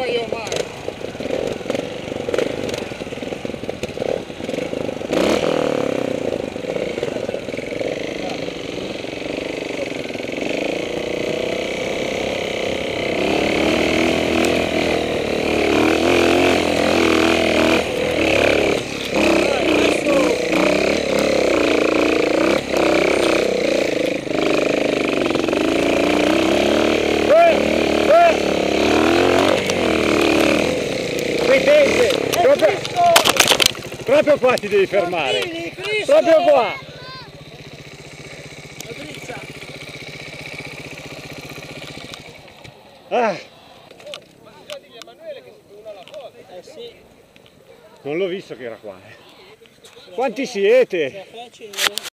for your mom. Proprio, qua ti devi fermare. Cristo! Proprio qua. Ah, Eh non l'ho visto che era qua. eh. Quanti siete?